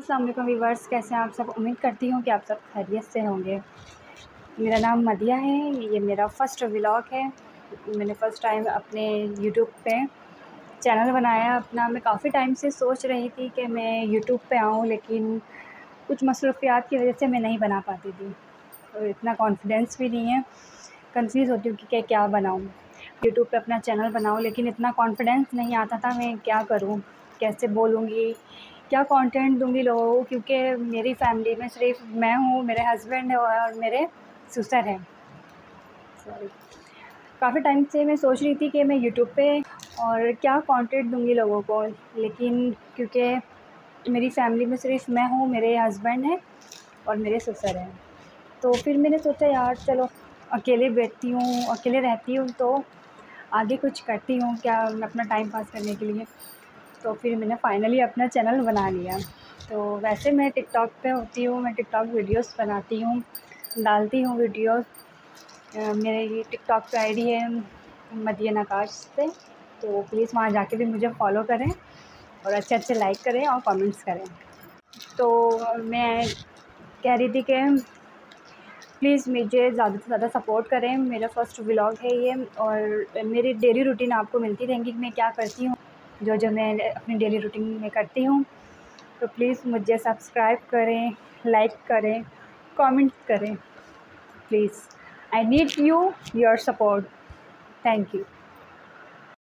अस्सलाम वालेकुम वीवर्स कैसे हैं आप सब? उम्मीद करती हूँ कि आप सब खैरियत से होंगे। मेरा नाम मदिया है, ये मेरा फ़र्स्ट व्लॉग है। मैंने फ़र्स्ट टाइम अपने यूट्यूब पे चैनल बनाया। अपना मैं काफ़ी टाइम से सोच रही थी कि मैं यूट्यूब पे आऊँ, लेकिन कुछ मसरूफियात की वजह से मैं नहीं बना पाती थी। और इतना कॉन्फिडेंस भी नहीं है। कन्फ्यूज़ होती हूँ कि क्या क्या बनाऊँ। यूट्यूब पर अपना चैनल बनाऊँ, लेकिन इतना कॉन्फिडेंस नहीं आता था मैं क्या करूँ, कैसे बोलूँगी। क्या कंटेंट दूँगी लोगों को? क्योंकि मेरी फैमिली में सिर्फ़ मैं हूँ, मेरे हस्बैंड है और मेरे सुसर हैं। सॉरी काफ़ी टाइम से मैं सोच रही थी कि मैं यूट्यूब पे और क्या कंटेंट दूँगी लोगों को? लेकिन क्योंकि मेरी फैमिली में सिर्फ़ मैं हूँ, मेरे हस्बैंड हैं और मेरे ससुर हैं। तो फिर मैंने सोचा, यार, चलो, अकेले बैठती हूँ, अकेले रहती हूँ तो आगे कुछ करती हूँ क्या अपना टाइम पास करने के लिए? तो फिर मैंने फ़ाइनली अपना चैनल बना लिया। तो वैसे मैं टिकटॉक पे होती हूँ, मैं टिकटॉक वीडियोस बनाती हूँ, डालती हूँ वीडियोस मेरे ये टिकटॉक पे आईडी है मदिया नकाश से। तो प्लीज़ वहाँ जाके भी मुझे फॉलो करें और अच्छे अच्छे लाइक करें और कमेंट्स करें। तो मैं कह रही थी कि प्लीज़ मुझे ज़्यादा से ज़्यादा सपोर्ट करें। मेरा फ़र्स्ट व्लॉग है ये और मेरी डेली रूटीन आपको मिलती रहेंगी कि मैं क्या करती हूँ। जो जो मैं अपनी डेली रूटीन में करती हूँ तो प्लीज़ मुझे सब्सक्राइब करें लाइक करें कमेंट करें। Please I need you your support thank you